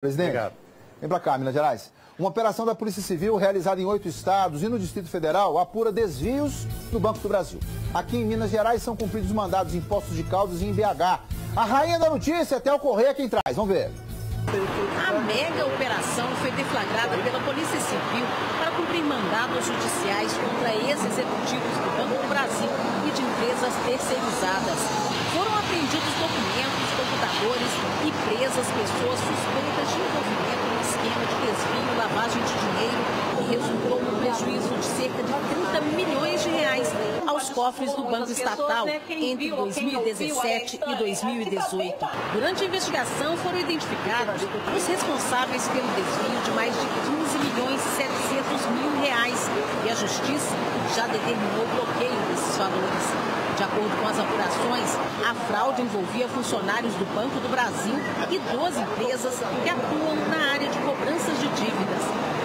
Presidente, Obrigado. vem para cá, Minas Gerais. Uma operação da Polícia Civil realizada em oito estados e no Distrito Federal apura desvios no Banco do Brasil. Aqui em Minas Gerais são cumpridos mandados em Postos de Caldas e em BH. A rainha da notícia até ocorrer quem traz. Vamos ver. A mega operação foi deflagrada pela Polícia Civil para cumprir mandados judiciais contra ex-executivos do Banco do Brasil e de empresas terceirizadas. Foram apreendidos e presas pessoas suspeitas de envolvimento no esquema de desvio e lavagem de dinheiro que resultou no prejuízo de cerca de 30 milhões de reais aos cofres do Banco Estatal entre 2017 e 2018. Durante a investigação foram identificados os responsáveis pelo desvio de mais de 15 milhões e 700 mil reais e a Justiça já determinou o bloqueio. De acordo com as apurações, a fraude envolvia funcionários do Banco do Brasil e duas empresas que atuam na área de cobranças de dívidas.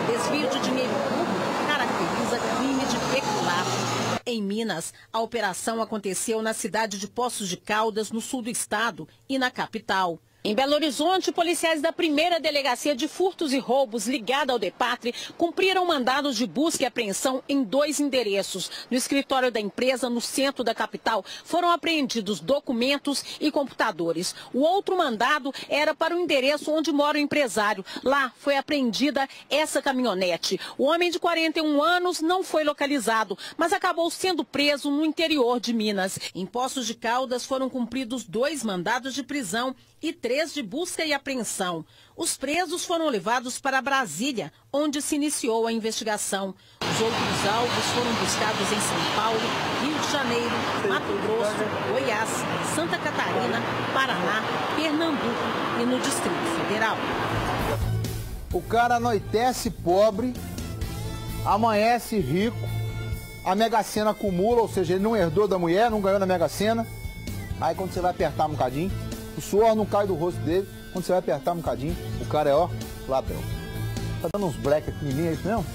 Desvio de dinheiro público caracteriza crime de peculato. Em Minas, a operação aconteceu na cidade de Poços de Caldas, no sul do estado, e na capital. Em Belo Horizonte, policiais da primeira delegacia de furtos e roubos ligada ao Depatre cumpriram mandados de busca e apreensão em dois endereços. No escritório da empresa, no centro da capital, foram apreendidos documentos e computadores. O outro mandado era para o endereço onde mora o empresário. Lá foi apreendida essa caminhonete. O homem de 41 anos não foi localizado, mas acabou sendo preso no interior de Minas. Em Poços de Caldas foram cumpridos dois mandados de prisão e três de busca e apreensão. Os presos foram levados para Brasília, onde se iniciou a investigação. Os outros alvos foram buscados em São Paulo, Rio de Janeiro, Mato Grosso, Goiás, Santa Catarina, Paraná, Pernambuco e no Distrito Federal. O cara anoitece pobre, amanhece rico, a Mega Sena acumula, ou seja, ele não herdou da mulher, não ganhou na Mega Sena. Aí quando você vai apertar um bocadinho, o suor não cai do rosto dele. Quando você vai apertar um bocadinho, o cara é, ó, Label. Tá dando uns black aqui em mim, é isso mesmo?